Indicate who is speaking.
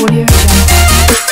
Speaker 1: Audio Jungle.